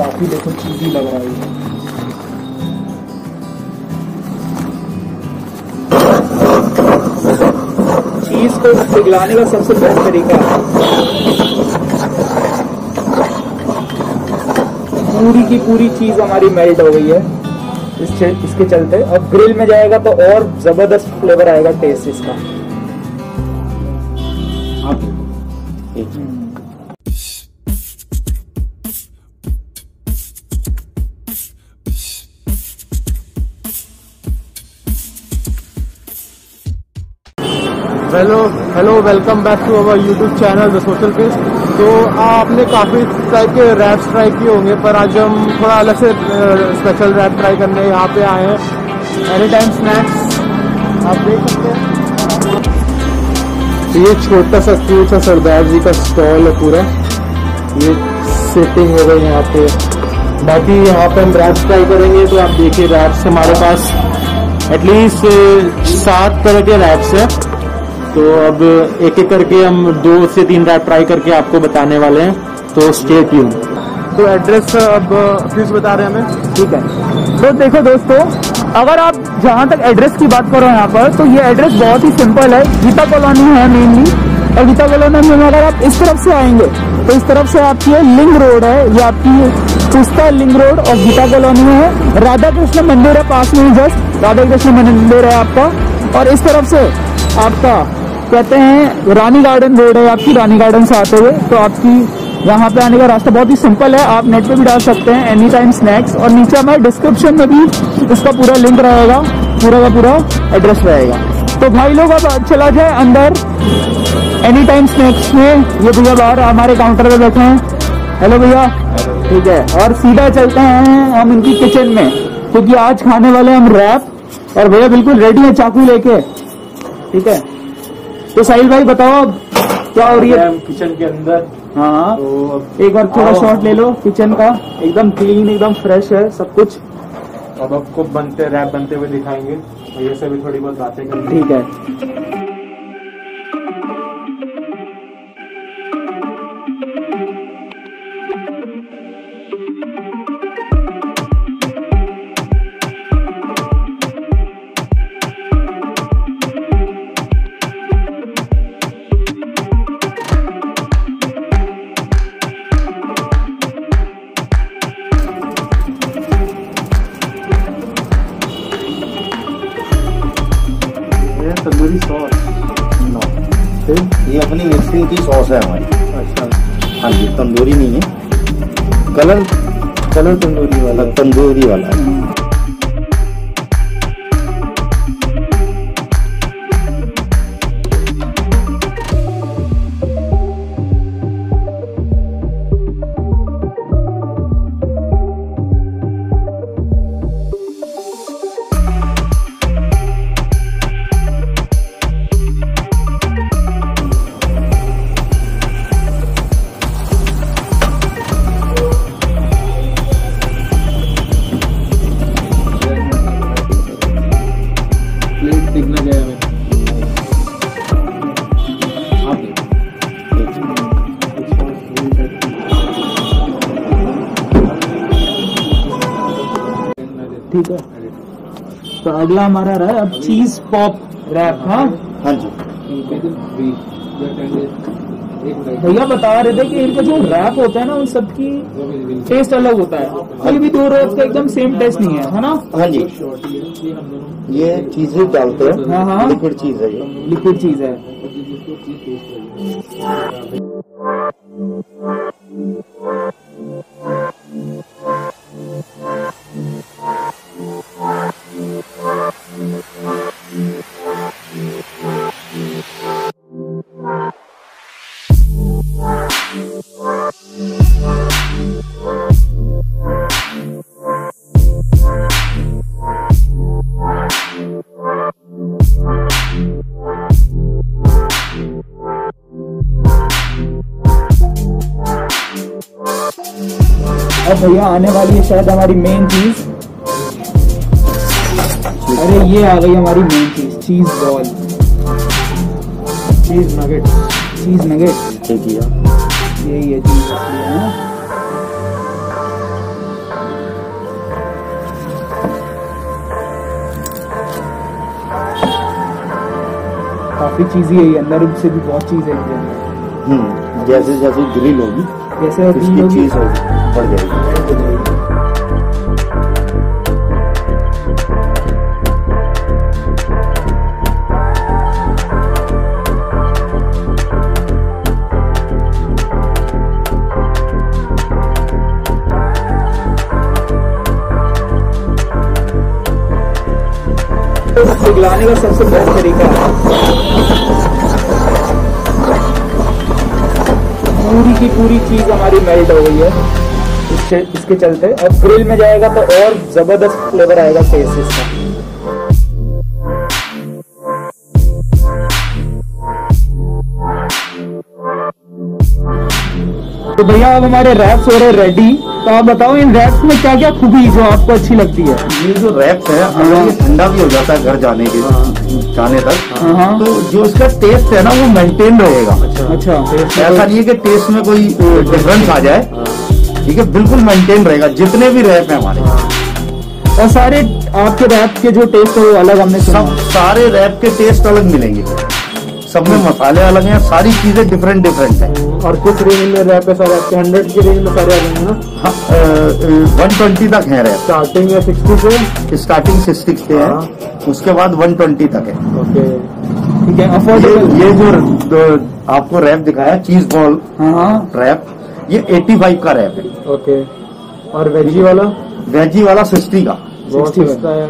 काफ़ी देखो चीजी लग रहा है। चीज़ को पिघलाने का सबसे बेस्ट तरीका पूरी की पूरी चीज़ हमारी मेल्ट हो गई है। इस इसके चलते। अब ग्रिल में जाएगा तो और ज़बरदस्त फ्लेवर आएगा टेस्ट इसका। Hello hello welcome back to our YouTube channel the social page तो आपने काफ़ी टाइप के रैप्स ट्राई किए होंगे, पर आज हम थोड़ा अलग से स्पेशल रैप ट्राई करने यहाँ पे आए हैं। एनी टाइम स्नैक्स आप देख सकते हैं। तो ये छोटा सा क्यूट सा सरदार जी का स्टॉल है पूरा। ये सेटिंग हो गई यहाँ पे। बाकी यहाँ पे हम रैप्स ट्राई करेंगे तो आप देखिए रैप्स हमारे पास एटलीस्ट सात तरह के रैप्स हैं। तो अब एक एक करके हम दो से तीन रैप ट्राई करके आपको बताने वाले हैं तो स्टे ट्यून तो एड्रेस अब प्लीज़ बता रहे हैं हमें। ठीक है। तो देखो दोस्तों अगर आप जहाँ तक एड्रेस की बात करो यहाँ पर तो ये एड्रेस बहुत ही सिंपल है। गीता कॉलोनी है मेनली और गीता कॉलोनी में अगर आप इस तरफ़ से आएँगे तो इस तरफ़ से आपकी लिंग रोड है ये आपकी पुस्ता लिंग रोड और गीता कॉलोनी है। राधा कृष्ण मंदिर है पास में जस्ट। राधा कृष्ण मंदिर है आपका। और इस तरफ़ से आपका कहते हैं, रानी गार्डन रोड है, आपकी रानी गार्डन से आते हुए। तो आपकी यहाँ पे आने का रास्ता बहुत ही सिंपल है, आप नेट पे भी डाल सकते हैं एनी टाइम स्नैक्स और नीचे हमारे डिस्क्रिप्शन में भी इसका पूरा लिंक रहेगा, पूरा का पूरा एड्रेस रहेगा। तो भाई लोग, अब चला जाए अंदर। एनी टाइम स्नैक्स में, ये भैया बाहर हमारे काउंटर पे बैठे हैं। हेलो भैया। ठीक है। और सीधा चलते हैं हम इनकी किचन में, क्योंकि आज खाने वाले हम रैप और भैया बिल्कुल रेडी है चाकू लेके। ठीक है। तो साहिल भाई बताओ अब क्या हो रही है? किचन के अंदर। हाँ। तो एक बार थोड़ा शॉर्ट शॉट ले लो किचन का। एकदम क्लीन एकदम फ्रेश है सब कुछ। अब आपको बनते रैप बनते हुए दिखाएँगे। और ये से भी थोड़ी बहुत बातें करेंगे ठीक है। ये अपनी मिक्सिंग की सॉस है हमारी। अच्छा। हाँ जी तंदूरी नहीं है। कलर कलर तंदूरी वाला। तंदूरी वाला। है। अगला हमारा रहा है अब चीज़ पॉप रैप हाँ? हाँ जी। भैया बता रहे थे कि इनका जो रैप होता है ना उन सबकी टेस्ट अलग होता है। कोई भी दो रैप का एकदम सेम टेस्ट नहीं है है ना? हाँ जी। ये चीज़ें डालते हैं। हाँ, हाँ। लिक्विड चीज़ है ये। लिक्विड चीज़ है। तो भैया आने वाली है शायद हमारी मेन चीज़। अरे ये आ गई हमारी main cheese cheese ball cheese nugget cheese nugget ये ये चीज़ काफ़ी चीज़ें है अंदर से भी बहुत चीज़ें हैं हम्म, जैसे जैसे ग्रिल होगी। जैसे इसकी चीज़ बढ़ जाएगी। पिघलाने का सबसे बेस्ट तरीका है। पूरी की पूरी चीज़ हमारी मेल्ट हो गई है। इसके इसके चलते। और ग्रिल में जाएगा तो और ज़बरदस्त फ्लेवर आएगा टेस्ट इसका। तो भैया अब हमारे रैप्स हो रहे रेडी तो आप बताओ इन रैप्स में क्या क्या खूबी जो आपको अच्छी लगती है? ये जो रैप है ये ठंडा भी हो जाता है घर जाने के जाने तक। हाँ हाँ। तो जो इसका टेस्ट है ना वो मेंटेन रहेगा। अच्छा। ऐसा नहीं है कि टेस्ट में कोई डिफरेंस आ जाए। ठीक है बिल्कुल मेंटेन रहेगा जितने भी रैप है हमारे। और सारे आपके रैप के जो टेस्ट है वो अलग हमने सुना। सब सारे रैप के टेस्ट अलग मिलेंगे। सब में मसाले अलग हैं सारी चीज़ें डिफरेंट डिफरेंट हैं। और किस रेंज में रैप है सर आपके हंड्रेड की रेंज में सारे आ जाएँगे ना? वन ट्वेंटी तक है रैप। स्टार्टिंग है सिक्सटी से स्टार्टिंग सिक्सटी से है। हाँ। उसके बाद वन ट्वेंटी तक है। ओके ठीक है ये, अफोर्डेबल ये जो आपको रैप दिखाया चीज़ बॉल हाँ। हाँ रैप ये 85 का रैप है। ओके और वेजी वाला? वेजी वाला 60 का। बहुत 60 सस्ता है।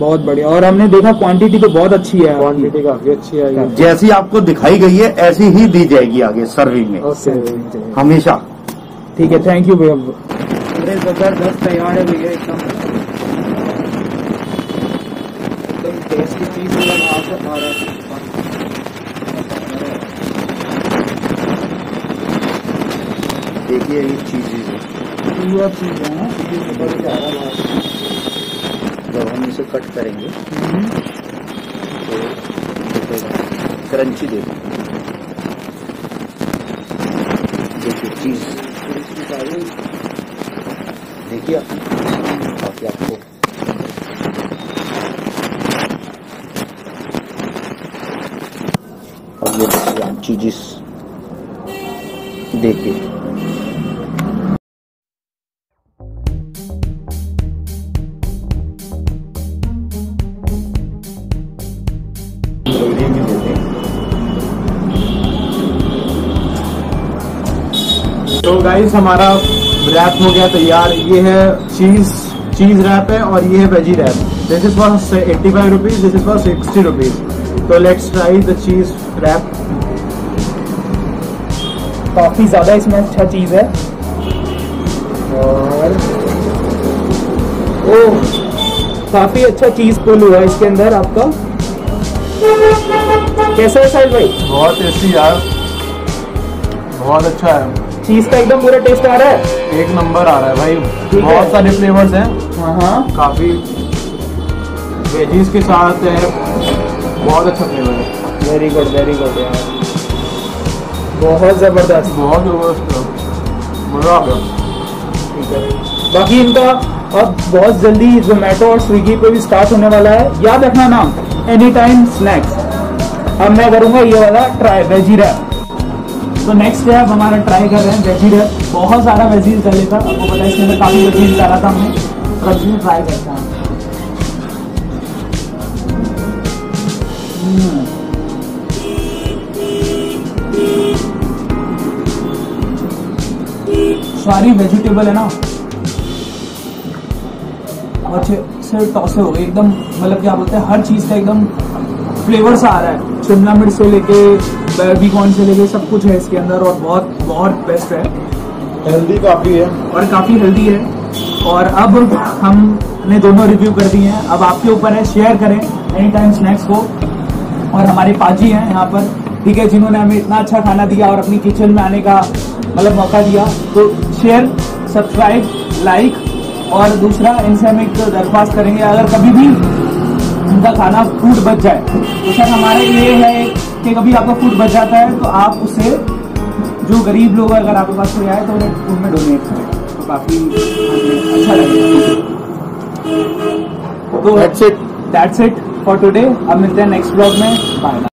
बहुत बढ़िया। और हमने देखा क्वांटिटी तो बहुत अच्छी है। क्वांटिटी काफ़ी अच्छी है। जैसी आपको दिखाई गई है ऐसी ही दी जाएगी आगे सर्विंग में। हमेशा। ठीक है थैंक यू भैया। ज़बरदस्त तैयार है भैया एकदम। टेस्टी चीज़ आ रहा है। देखिए ये चीज़ पूरा चीज़ है जब हम इसे कट करेंगे। तो क्रंची देखो देखिए। चीज़ देखिए बाकी आपको। अब ये आप चीजेस देखिए। तो गाइस हमारा रैप हो गया तैयार। ये है चीज़ चीज़ रैप है और ये है veggie wrap this is for eighty five rupees this is for sixty rupees तो let's try the cheese wrap काफ़ी ज़्यादा इसमें अच्छा चीज़ है। और ओ काफ़ी अच्छा चीज़ पुल हुआ है इसके अंदर आपका। कैसा है साहिल भाई? बहुत टेस्टी यार। बहुत अच्छा है। चीज़ का एकदम पूरा टेस्ट आ रहा है। एक नंबर आ रहा है भाई। बहुत सारे फ्लेवर्स हैं। हाँ। हाँ काफ़ी वेजीज के साथ है। बहुत अच्छा फ्लेवर है। वेरी गुड वेरी गुड यार बहुत ज़बरदस्त। बहुत ज़बरदस्त मज़ा आ गया। ठीक है। बाकी इनका अब बहुत जल्दी जोमेटो और स्विगी पे भी स्टार्ट होने वाला है। याद रखना नाम एनी टाइम स्नैक्स अब मैं करूँगा ये वाला ट्राई वेजी रैप तो नेक्स्ट है अब हमारा ट्राई कर रहे हैं वेजी रैप बहुत सारा वेजीज डाले था आपको पता है इसके अंदर काफ़ी वेजीज डाला था हमने। तो अब इसमें ट्राई करते हैं। हम्म। सारी वेजिटेबल है ना? अच्छे से टॉसे हो गए एकदम मतलब क्या बोलते हैं, हर चीज़ का एकदम फ्लेवर सा आ रहा है। शिमला मिर्च से लेके बेबीकॉर्न से लेके सब कुछ है इसके अंदर और बहुत बहुत बेस्ट है। हेल्दी काफ़ी है। और काफ़ी हेल्दी है। और अब हमने दोनों रिव्यू कर दिए हैं। अब आपके ऊपर है शेयर करें। एनी टाइम स्नैक्स को और हमारे पाजी हैं यहाँ पर। ठीक है जिन्होंने हमें इतना अच्छा खाना दिया और अपनी किचन में आने का मतलब मौका दिया। तो शेयर सब्सक्राइब लाइक और दूसरा इनसे हम एक दरख्वास्त करेंगे। अगर कभी भी उनका खाना फ़ूड बच जाए तो सर हमारे ये है कि कभी आपका फ़ूड बच जाता है तो आप उसे जो गरीब लोग अगर आपके पास कोई आए तो उन्हें फ़ूड में डोनेट करें। तो काफ़ी अच्छा लगेगा। तो. दैट्स इट फॉर टुडे अब मिलते हैं नेक्स्ट ब्लॉग में। बाय